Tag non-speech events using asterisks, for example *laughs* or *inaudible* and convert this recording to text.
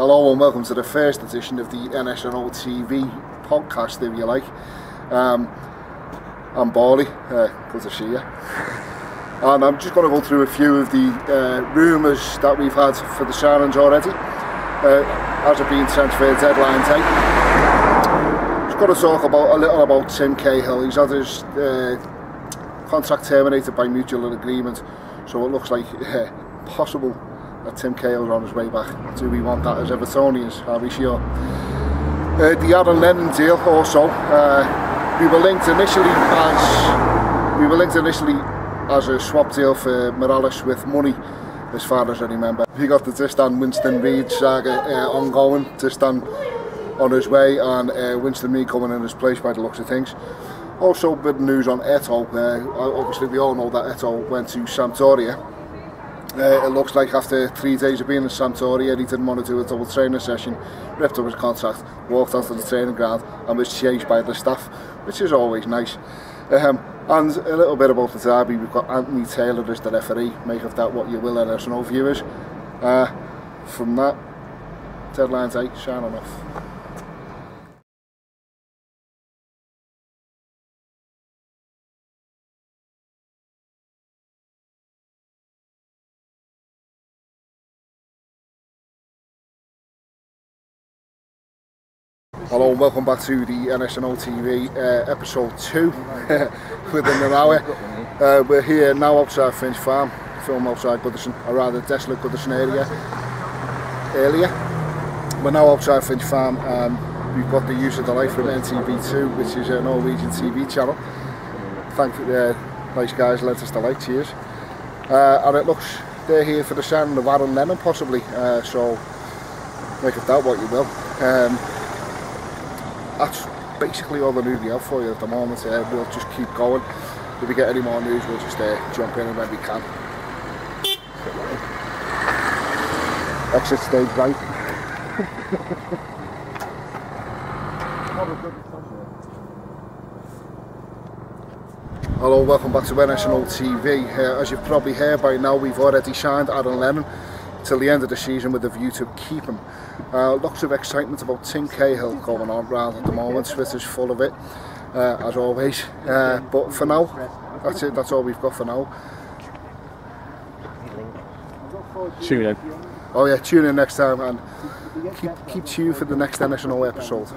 Hello and welcome to the first edition of the NSNO TV podcast, if you like. Um, I'm Bally, uh, good to see you. And I'm just going to go through a few of the uh, rumours that we've had for the signings already, uh, as it being transfer deadline day. Just got to talk about a little about Tim Cahill. He's had his uh, contract terminated by mutual agreement, so it looks like *laughs* possible that Tim Cahill's on his way back. Do we want that as Evertonians? Are we sure? Uh, the Aaron Lennon deal also. Uh, we were linked initially as we were linked initially as a swap deal for Morales with money, as far as I remember. We got the Tristan Winston Reid saga uh, ongoing. Tristan on his way and uh, Winston Reid coming in his place by the looks of things. Also, bit news on Eto. Obviously, we all know that Eto went to Sampdoria Uh, it looks like after three days of being in Santoria, he didn't want to do a double training session, ripped up his contract, walked onto the training ground and was chased by the staff, which is always nice. Um, and a little bit about the derby, we've got Anthony Taylor as the referee, make of that what you will and there's no viewers. Uh, from that, deadline day, shine on off. Hello and welcome back to the NSNO TV uh, episode 2 *laughs* within an hour. Uh, we're here now outside Finch Farm, film outside Goodison, a rather desolate Goodison area earlier. We're now outside Finch Farm and we've got the use of the life from NTV2 which is a Norwegian TV channel. Thank you, uh, nice guys lent us the light, cheers. Uh, and it looks they're here for the signing of Aaron Lennon possibly, uh, so make of that what you will. Um, that's basically all the news we have for you at the moment. Uh, we'll just keep going. If we get any more news, we'll just uh, jump in when we can. Exit stage right. *laughs* Hello, welcome back to NSNO TV. Uh, as you've probably heard by now, we've already signed Aaron Lennon till the end of the season with a view to keep him. Uh, lots of excitement about Tim Cahill going on around at the moment. Twitter's full of it, uh, as always. Uh, but for now, that's it. That's all we've got for now. Tune in. Oh yeah, tune in next time and keep keep tuned for the next NSNO episode.